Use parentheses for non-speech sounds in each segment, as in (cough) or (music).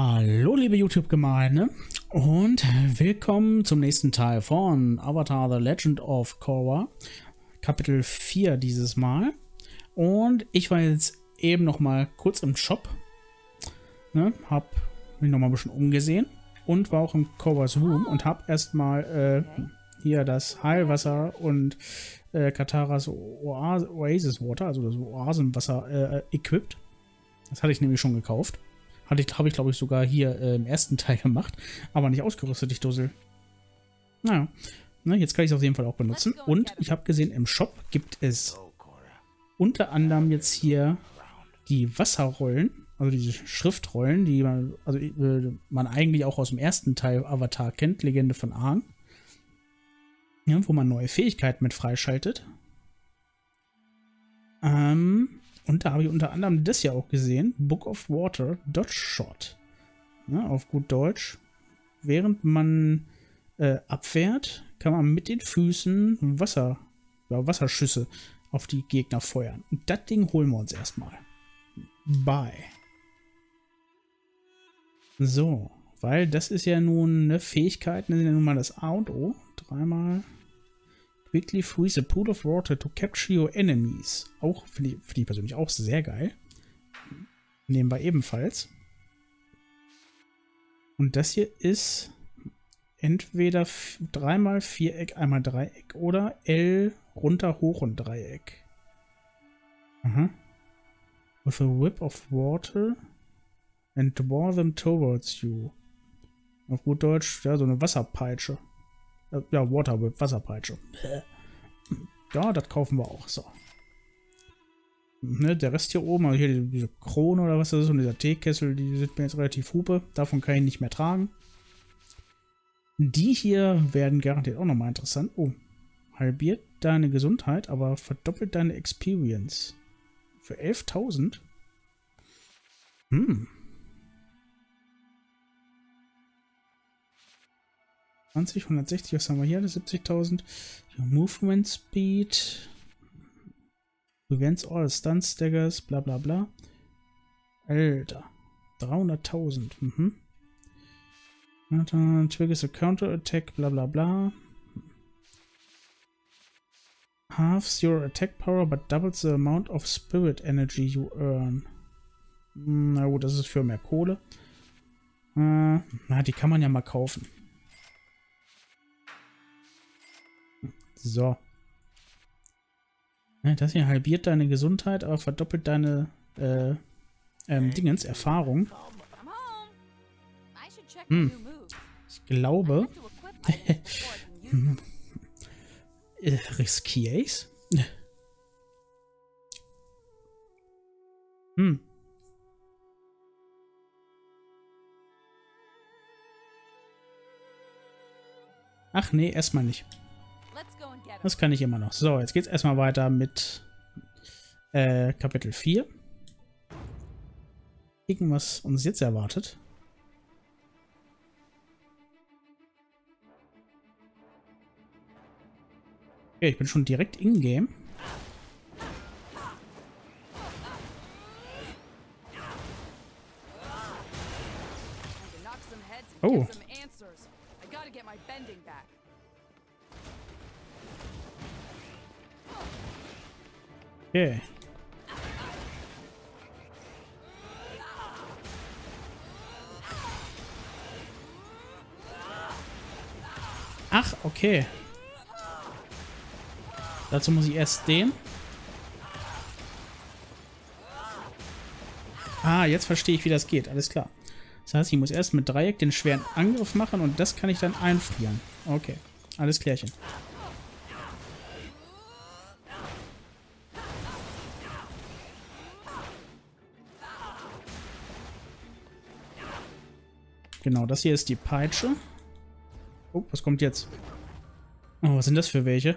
Hallo liebe YouTube-Gemeinde und willkommen zum nächsten Teil von Avatar The Legend of Korra, Kapitel 4 dieses Mal. Und ich war jetzt eben noch mal kurz im Shop, ne, hab mich noch mal ein bisschen umgesehen und war auch im Korras Room und hab erstmal äh, hier das Heilwasser und äh, Kataras Oasis Water, also das Oasenwasser, äh, equipped. Das hatte ich nämlich schon gekauft. Hatte ich, habe ich, glaube ich, sogar hier äh, im ersten (laughs) Teil gemacht, aber nicht ausgerüstet, ich Dussel. Naja, ne, jetzt kann ich es auf jeden Fall auch benutzen. Und ich habe gesehen, im Shop gibt es unter anderem jetzt hier die Wasserrollen, also diese Schriftrollen, die man, also, äh, man eigentlich auch aus dem ersten Teil Avatar kennt, Legende von Aang. Ja, wo man neue Fähigkeiten mit freischaltet. Ähm, und da habe ich unter anderem das ja auch gesehen. Book of Water, Dodge Shot. Ja, auf gut Deutsch. Während man äh, abfährt, kann man mit den Füßen Wasser, ja, Wasserschüsse auf die Gegner feuern. Und das Ding holen wir uns erstmal. Bye. So, weil das ist ja nun eine Fähigkeit, das ist ja nun mal das A und O. Dreimal Quickly freeze a pool of water to capture your enemies. Auch, finde ich, find ich persönlich auch sehr geil. Nehmen wir ebenfalls. Und das hier ist entweder dreimal Viereck, einmal Dreieck oder L runter, hoch und Dreieck. Aha. With a whip of water and draw them towards you. Auf gut Deutsch, ja, so eine Wasserpeitsche. Ja, Waterwhip, Wasserpeitsche. Ja, das kaufen wir auch. So. Ne, der Rest hier oben, also hier diese Krone oder was das ist und dieser Teekessel, die sind mir jetzt relativ hupe. Davon kann ich nicht mehr tragen. Die hier werden garantiert auch nochmal interessant. Oh, halbiert deine Gesundheit, aber verdoppelt deine Experience. Für 11.000? Hm. 120, 160, was haben wir hier? 70.000. Movement Speed. Prevents all Stun Staggers, bla bla bla. Alter. 300.000. Mhm. Triggers a Counter Attack, bla bla bla. Halves your attack power, but doubles the amount of spirit energy you earn. Na gut, das ist für mehr Kohle. Äh, na, die kann man ja mal kaufen. So. Das hier halbiert deine Gesundheit, aber verdoppelt deine äh, ähm, Dingens, Erfahrung. Hm. Ich glaube. (laughs) Äh, riskiers? Hm. Ach nee, erstmal nicht. Das kann ich immer noch. So, jetzt geht es erstmal weiter mit äh, Kapitel 4. Gucken, was uns jetzt erwartet. Okay, ich bin schon direkt in-game. Oh. Okay. Ach, okay. Dazu muss ich erst den. Ah, jetzt verstehe ich, wie das geht. Alles klar. Das heißt, ich muss erst mit Dreieck den schweren Angriff machen und das kann ich dann einfrieren. Okay, alles klärchen. Genau, das hier ist die Peitsche. Oh, was kommt jetzt? Oh, was sind das für welche?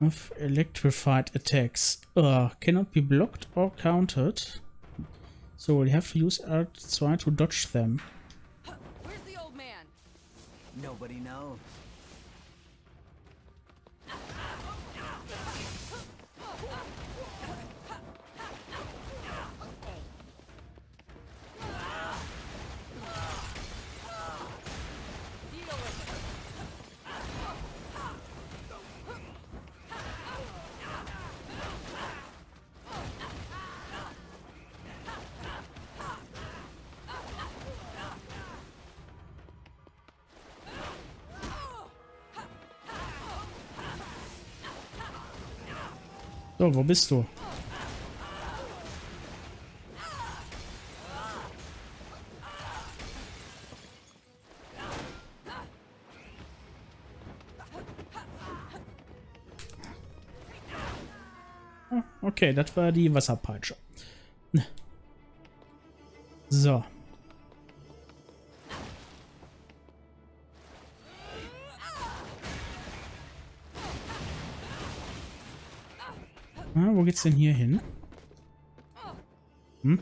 Of electrified attacks. Uh, cannot be blocked or countered. So, you have to use R2 to dodge them. Where's the old man? Nobody knows. So, wo bist du? Okay, das war die Wasserpeitsche. So. Wo geht's denn hier hin? Hm?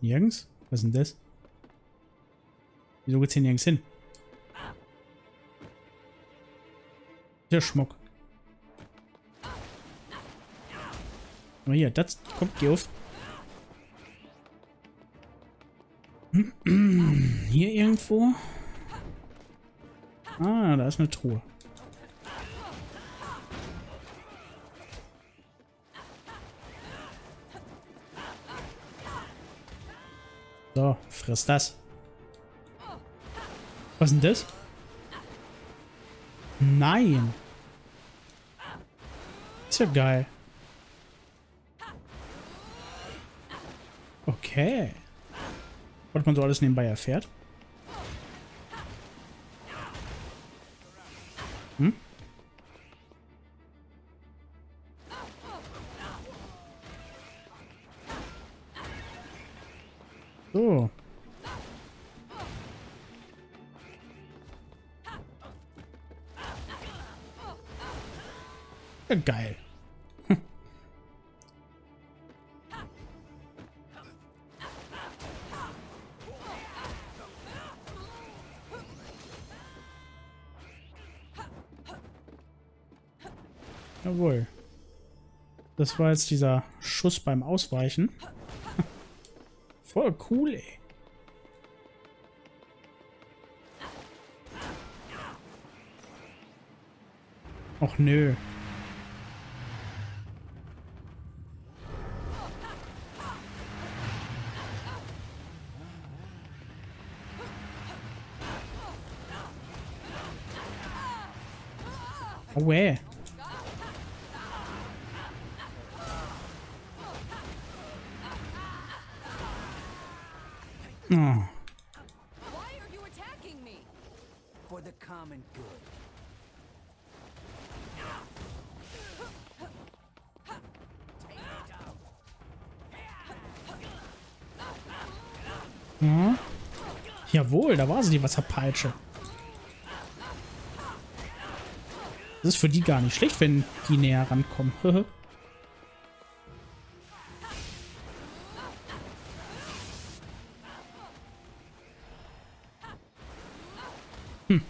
Nirgends? Was ist denn das? Wieso geht's hier nirgends hin? Der Schmuck. Oh hier, das kommt, geh auf. Hier irgendwo? Ah, da ist eine Truhe. Friss das. Was ist denn das? Nein. Ist ja geil. Okay. Was man so alles nebenbei erfährt. Hm? Jawohl. Das war jetzt dieser Schuss beim Ausweichen. (laughs) Voll cool, ey. Och nö. Oh, die Wasserpeitsche. Das ist für die gar nicht schlecht, wenn die näher rankommen. hm.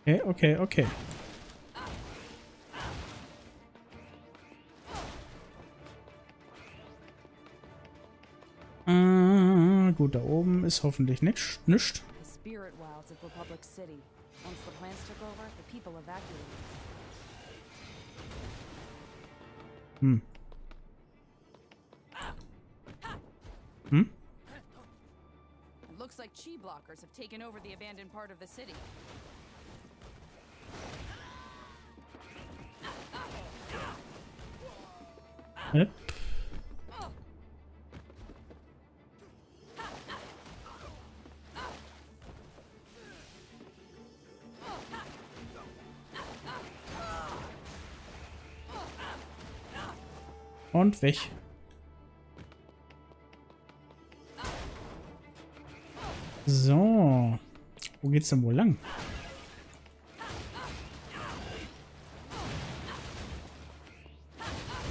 Okay, okay, okay. Gut, da oben ist hoffentlich nichts. Evacuated. Hm. Hm? Looks like chi blockers have taken over the abandoned part of the city. Hep. Und weg. So. Wo geht's denn wohl lang?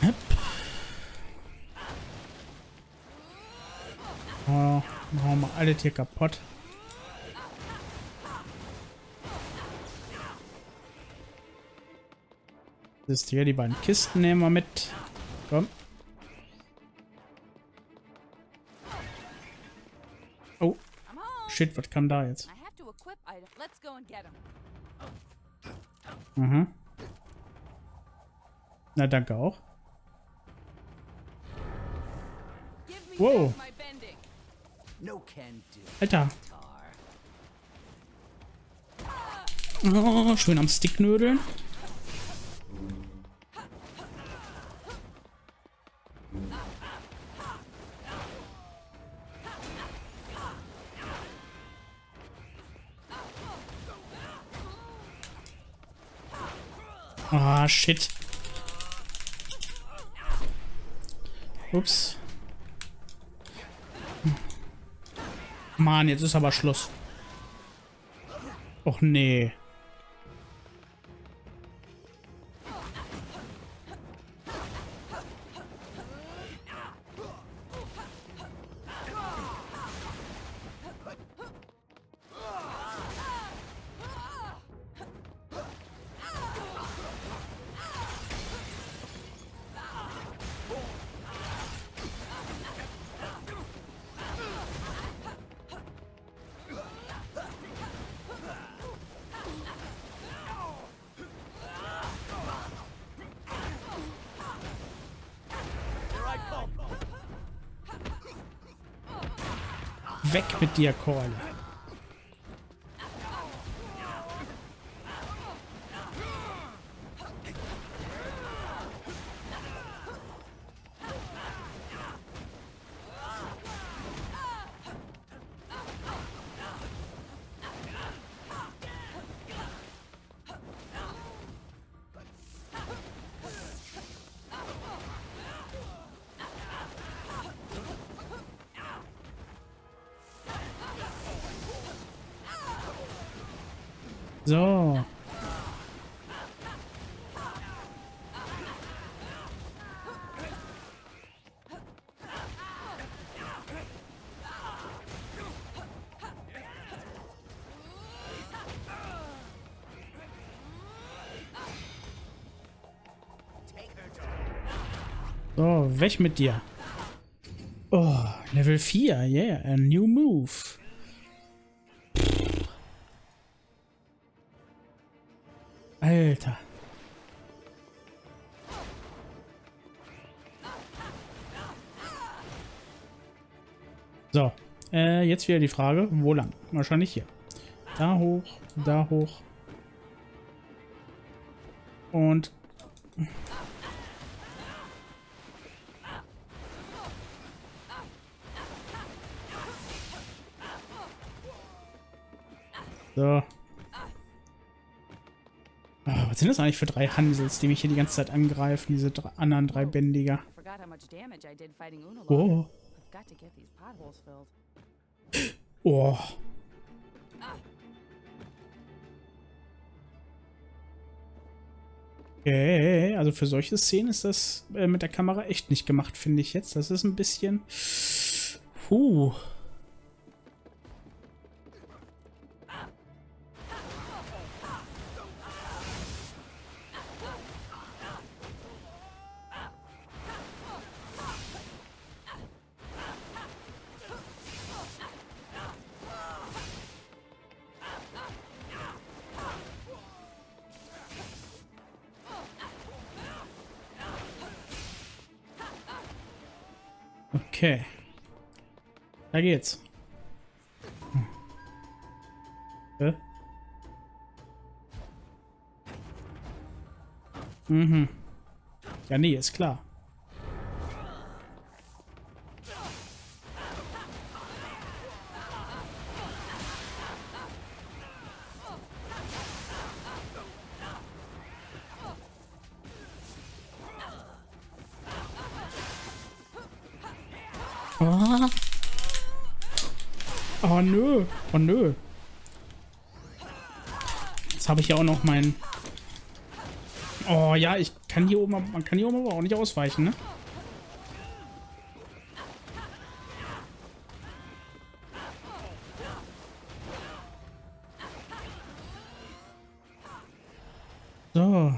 Hep. Oh, machen wir alles hier kaputt. Das ist hier die beiden Kisten nehmen wir mit. Komm. Oh, shit, was kam da jetzt? Mhm. Na, danke auch. Do. Alter. Oh, schön am Stick nödeln. Ah, shit. Ups. Mann, jetzt ist aber Schluss. Och nee. Mit dir, Keule. Weg mit dir. Oh, Level 4, yeah, a new move. Alter. So, äh, jetzt wieder die Frage, wo lang? Wahrscheinlich hier. Da hoch, da hoch. Und... So. Oh, was sind das eigentlich für drei Hansels, die mich hier die ganze Zeit angreifen, diese drei, anderen drei Bändiger? Oh. Potholes filled. (gasps) Oh. Okay, also für solche Szenen ist das äh, mit der Kamera echt nicht gemacht, finde ich jetzt. Das ist ein bisschen... Puh. Okay. Da geht's. Hm. Mhm. Ja, nee, ist klar. Ja auch noch meinen... Oh ja, ich kann hier oben, man kann hier oben aber auch nicht ausweichen, ne? So.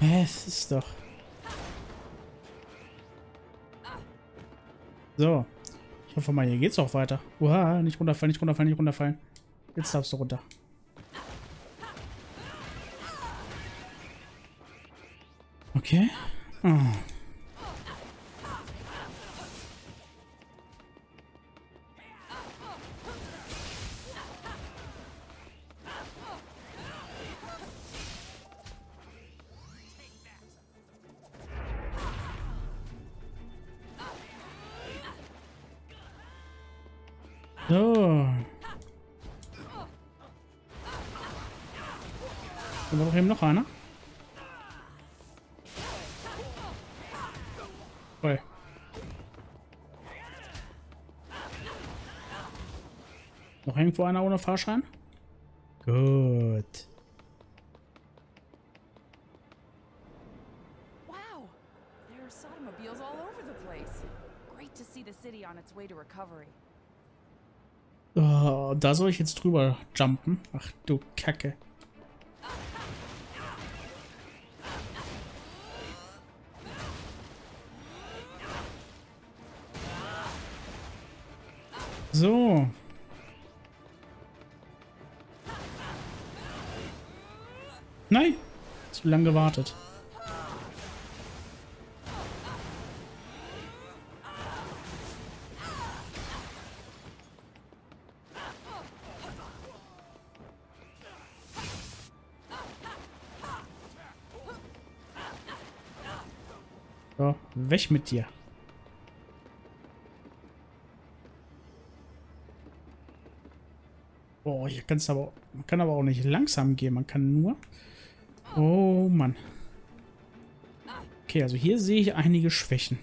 Es ist doch. So. Ich hoffe mal, hier geht's auch weiter. Uha, nicht runterfallen, nicht runterfallen, nicht runterfallen. Jetzt darfst du runter. Okay. Ah. Voll. Noch irgendwo einer ohne Fahrschein? Gut. Wow! There are Sodomobiles all over the place. Great to see the city on its way to recovery. Oh, da soll ich jetzt drüber jumpen. Ach du Kacke. So. Nein. Zu lange gewartet. So, weg mit dir. Boah, hier kannst aber, man kann aber auch nicht langsam gehen, man kann nur... Oh Mann. Okay, also hier sehe ich einige Schwächen.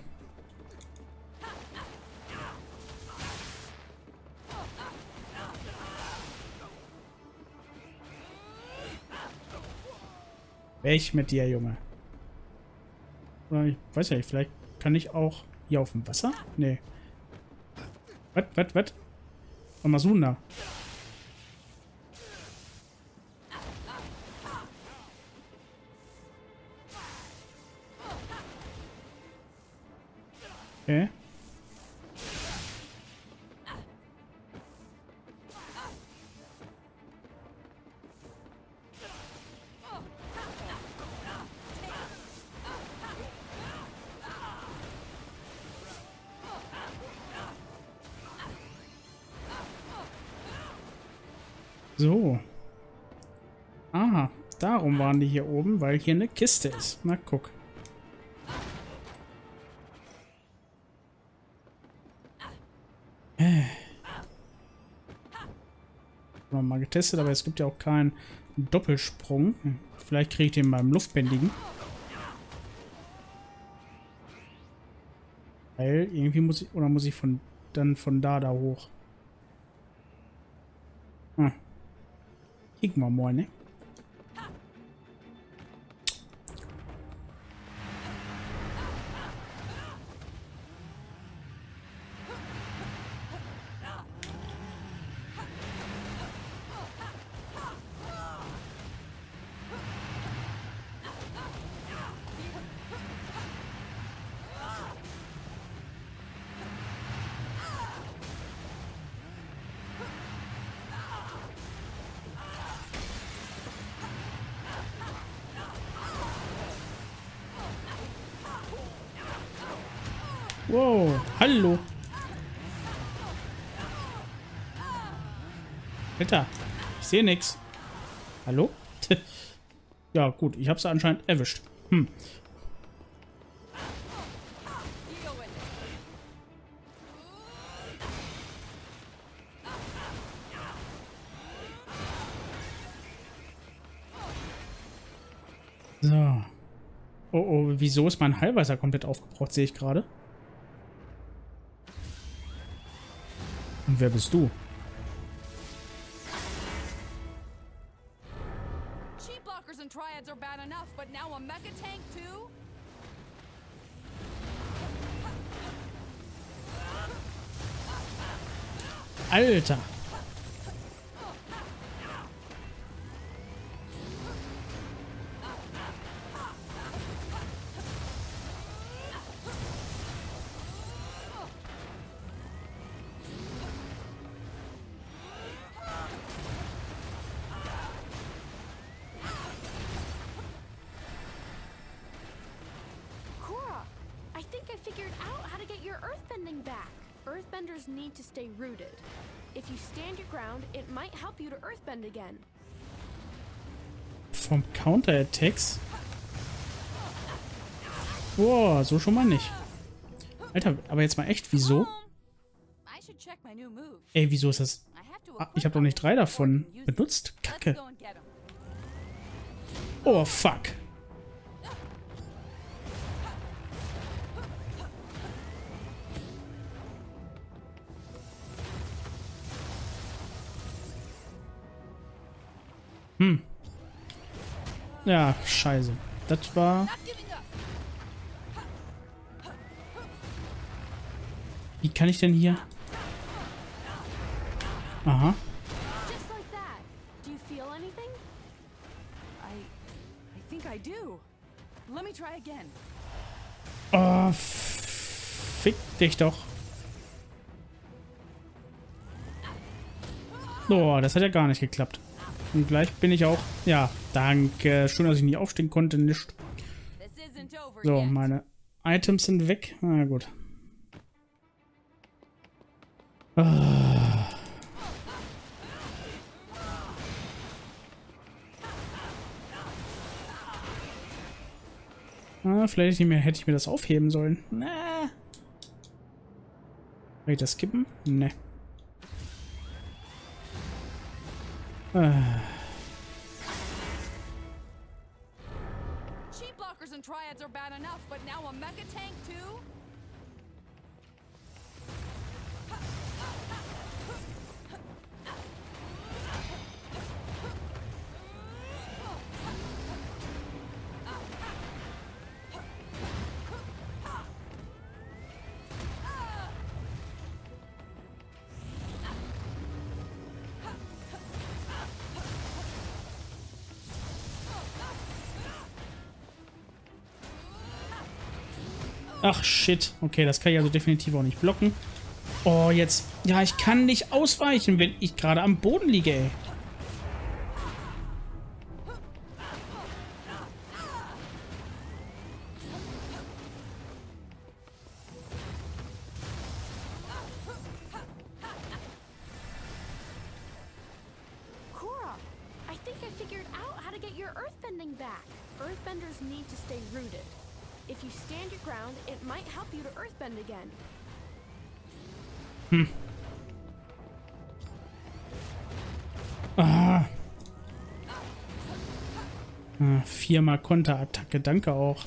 Weg mit dir, Junge. Ich weiß ja nicht, vielleicht kann ich auch hier auf dem Wasser? Nee. Was, was, was? Amazona. Okay. So. Aha, darum waren die hier oben, weil hier eine Kiste ist. Na, guck. Getestet, aber es gibt ja auch keinen Doppelsprung. Vielleicht kriege ich den beim Luftbändigen. Weil irgendwie muss ich, oder muss ich von dann von da da hoch? Hm. Kicken wir mal, ne? Wow, hallo. Alter, ich sehe nichts. Hallo? (laughs) ja, gut, ich habe sie anscheinend erwischt. Hm. So. Oh, oh, wieso ist mein Heilwasser komplett aufgebraucht, sehe ich gerade. Und wer bist du? Think I figured out how to get your earthbending back. Earthbenders need to stay rooted. If you stand your ground, it might help you to earthbend again. Vom Counterattacks? Boah, so schon mal nicht. Alter, aber jetzt mal echt, wieso? Ey, wieso ist das... Ah, ich habe doch nicht drei davon benutzt. Kacke. Oh, fuck. Hm. Ja, scheiße. Das war... Wie kann ich denn hier... Aha. Oh, fick dich doch. Oh, das hat ja gar nicht geklappt. Und gleich bin ich auch... Ja, danke. Schön, dass ich nicht aufstehen konnte. Nicht. So, meine Items sind weg. Na gut. Ah. Ah, vielleicht mir, hätte ich mir das aufheben sollen. Na. Will ich das skippen? Ne. (sighs) Cheap blockers and triads are bad enough, but now a mecha tank too? Ach shit. Okay, das kann ich also definitiv auch nicht blocken. Oh, jetzt. Ja, ich kann nicht ausweichen, wenn ich gerade am Boden liege, ey. Ah. Ah, viermal Konterattacke, danke auch.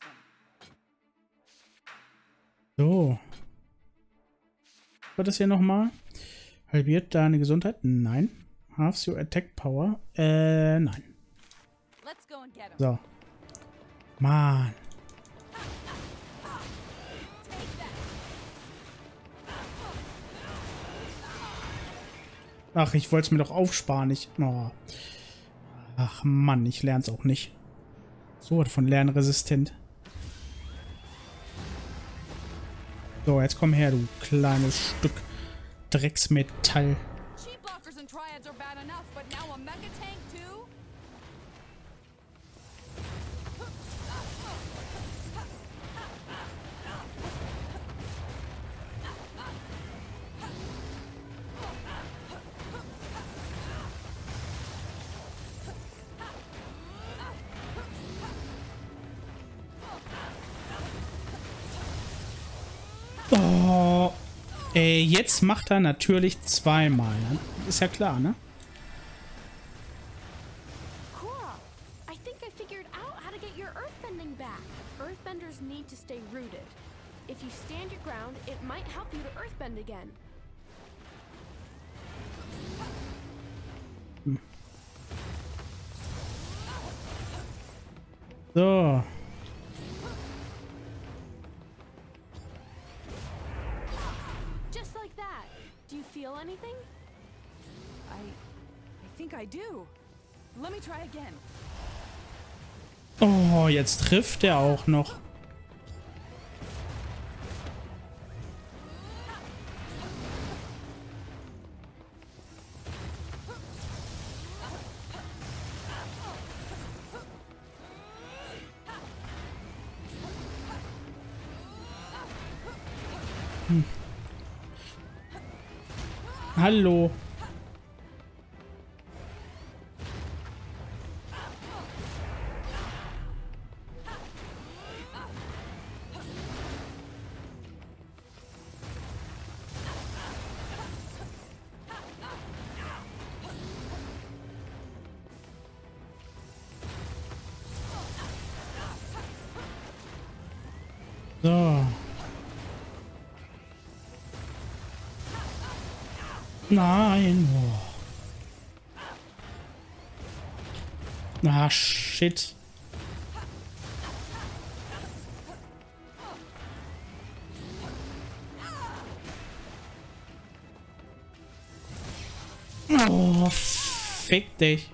Them. So. War das hier nochmal? Halbiert deine Gesundheit? Nein. Halves your attack power? Äh, nein. Let's go and get him. So. Mann. Ach, ich wollte es mir doch aufsparen. Ich, oh. Ach Mann, ich lerne es auch nicht. So was von lernresistent. So, jetzt komm her, du kleines Stück Drecksmetall. Cheap and triads are bad enough, but now a mecha tank Äh, jetzt macht er natürlich zweimal. Ne? Ist ja klar, ne? Jetzt trifft er auch noch. Hm. Hallo. Nein. Oh. Ah, shit. Oh, fick dich.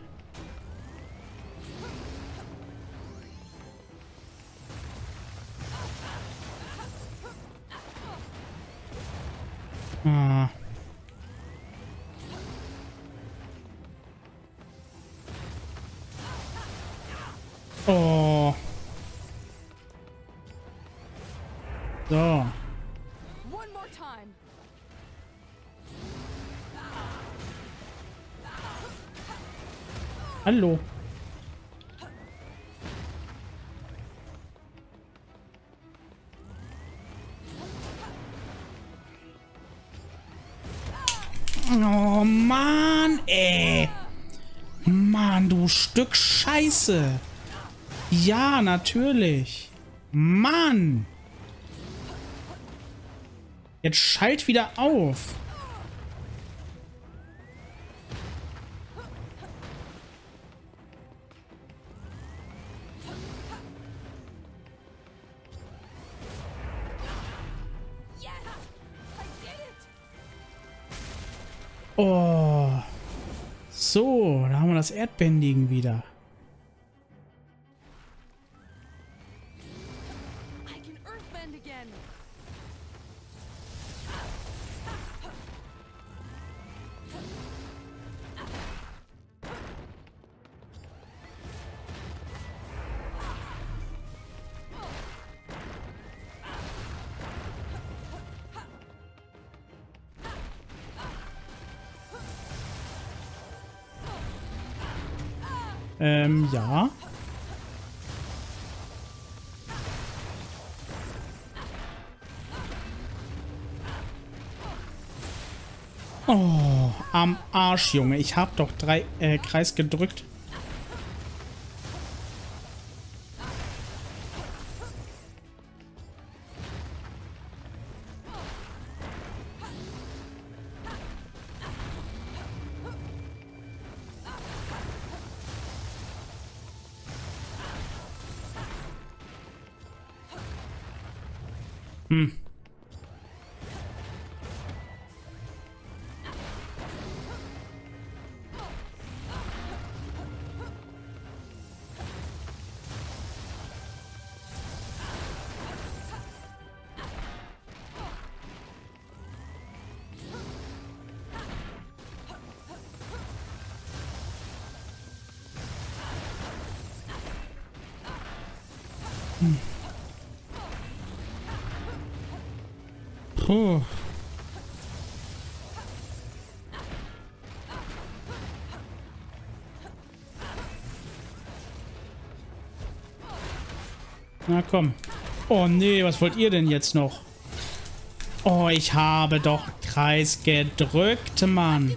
Natürlich. Mann. Jetzt schalt wieder auf. Oh. So, da haben wir das Erdbändigen wieder. Ja. Oh, am Arsch, Junge. Ich hab doch drei äh, Kreis gedrückt. Hm. Puh. Na komm. Oh nee, was wollt ihr denn jetzt noch? Oh, ich habe doch Kreis gedrückt, Mann.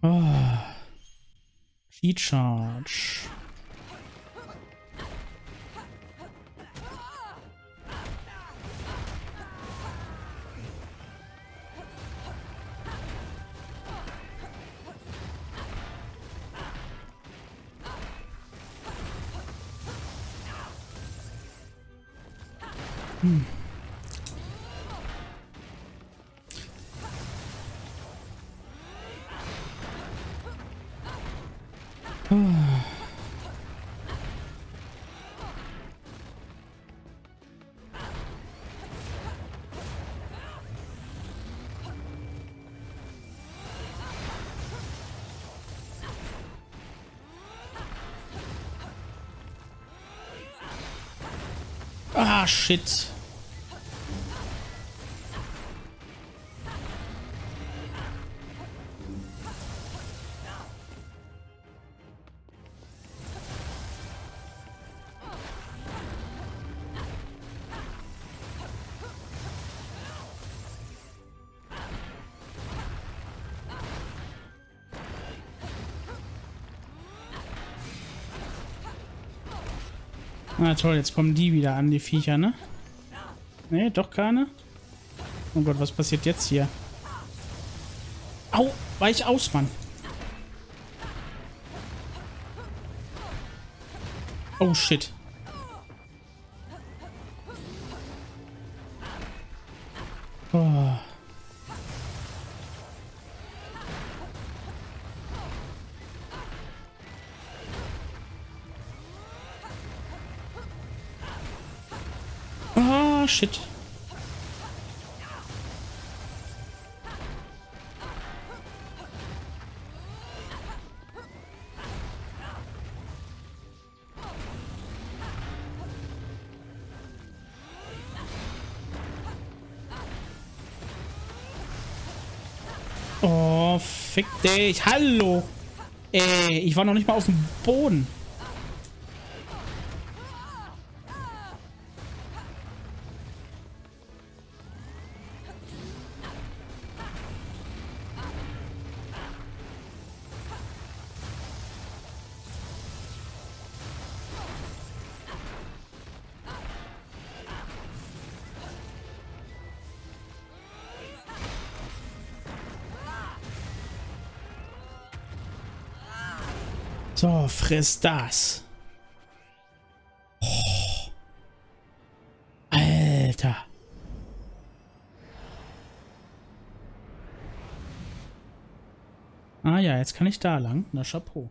Oh. Cheat Charge. Shit. Na toll, jetzt kommen die wieder an, die Viecher, ne? Ne, doch keine? Oh Gott, was passiert jetzt hier? Au, weich aus, Mann. Oh, shit. Oh, fick dich. Hallo. Ey, ich war noch nicht mal auf dem Boden. So, friss das. Oh. Alter. Ah ja, jetzt kann ich da lang. Na, Chapeau.